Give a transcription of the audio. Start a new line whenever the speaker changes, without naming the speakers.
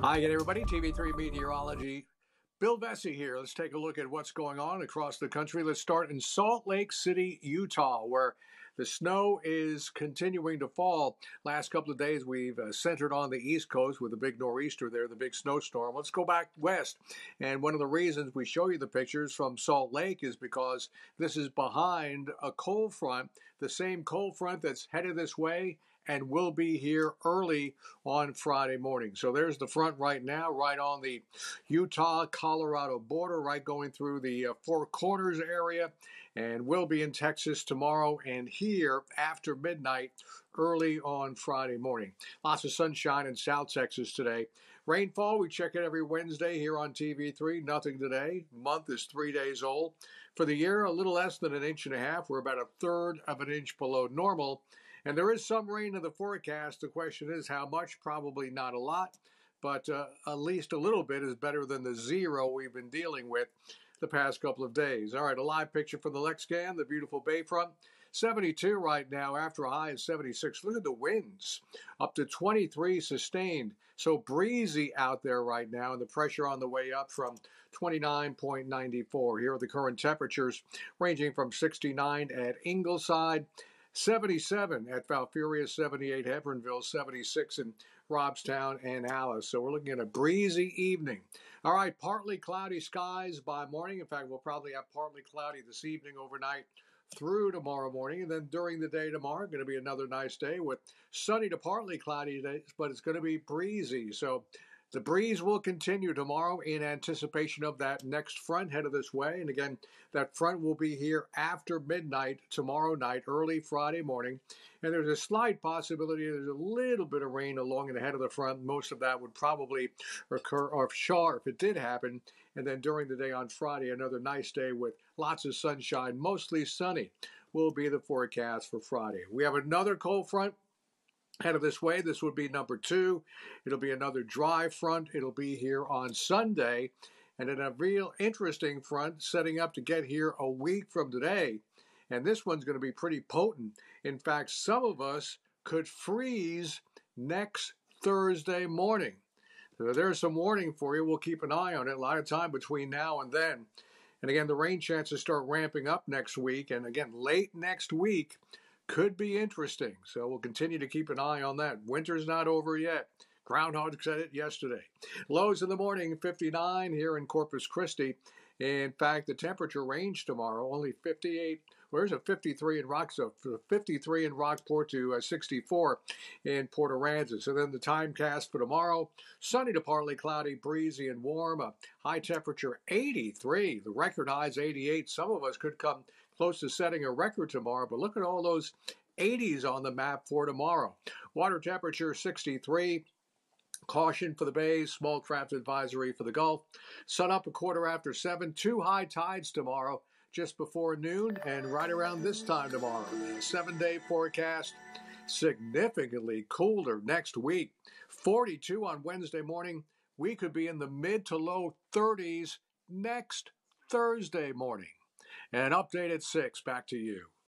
Hi again, everybody. TV3 Meteorology. Bill Vessey here. Let's take a look at what's going on across the country. Let's start in Salt Lake City, Utah, where the snow is continuing to fall. Last couple of days, we've uh, centered on the East Coast with the big nor'easter there, the big snowstorm. Let's go back west. And one of the reasons we show you the pictures from Salt Lake is because this is behind a cold front, the same cold front that's headed this way and will be here early on Friday morning. So there's the front right now, right on the Utah Colorado border, right going through the uh, Four Corners area, and will be in Texas tomorrow and here after midnight early on Friday morning. Lots of sunshine in South Texas today. Rainfall, we check it every Wednesday here on TV3. Nothing today. Month is three days old. For the year, a little less than an inch and a half. We're about a third of an inch below normal. And there is some rain in the forecast. The question is how much? Probably not a lot, but uh, at least a little bit is better than the zero we've been dealing with the past couple of days. All right, a live picture from the Lexcan, the beautiful Bayfront. 72 right now after a high of 76. Look at the winds, up to 23 sustained. So breezy out there right now, and the pressure on the way up from 29.94. Here are the current temperatures ranging from 69 at Ingleside 77 at Falfurrias, 78 Hebbronville, 76 in Robstown and Alice. So we're looking at a breezy evening. All right, partly cloudy skies by morning. In fact, we'll probably have partly cloudy this evening overnight through tomorrow morning. And then during the day tomorrow, going to be another nice day with sunny to partly cloudy days, but it's going to be breezy. So the breeze will continue tomorrow in anticipation of that next front headed this way. And again, that front will be here after midnight tomorrow night, early Friday morning. And there's a slight possibility there's a little bit of rain along the head of the front. Most of that would probably occur offshore if it did happen. And then during the day on Friday, another nice day with lots of sunshine, mostly sunny, will be the forecast for Friday. We have another cold front headed this way. This would be number two. It'll be another dry front. It'll be here on Sunday. And then a real interesting front setting up to get here a week from today. And this one's going to be pretty potent. In fact, some of us could freeze next Thursday morning. So there's some warning for you. We'll keep an eye on it. A lot of time between now and then. And again, the rain chances start ramping up next week. And again, late next week, could be interesting. So we'll continue to keep an eye on that. Winter's not over yet. Groundhog said it yesterday. Lows in the morning, 59 here in Corpus Christi. In fact, the temperature range tomorrow only 58. Where's a 53 in Rockville? 53 in Rockport to uh, 64 in Port Aransas. So then the time cast for tomorrow: sunny to partly cloudy, breezy and warm. A high temperature 83. The record high is 88. Some of us could come close to setting a record tomorrow. But look at all those 80s on the map for tomorrow. Water temperature 63. Caution for the bays, small craft advisory for the Gulf. Sun up a quarter after seven. Two high tides tomorrow, just before noon, and right around this time tomorrow. Seven day forecast, significantly cooler next week. 42 on Wednesday morning. We could be in the mid to low 30s next Thursday morning. And update at 6. Back to you.